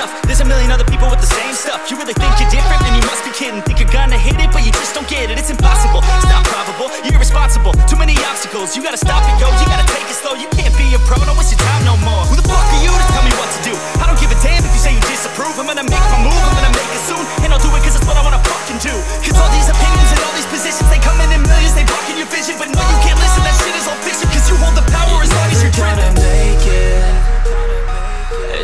enough. There's a million other people with the same stuff. You really think you're different? Man, you must be kidding. Think you're gonna hit it, but you just don't get it. It's impossible, it's not probable, you're irresponsible. Too many obstacles, you gotta stop it, yo. You gotta take it slow, you can't be a pro. Don't waste your time no more. Who the fuck are you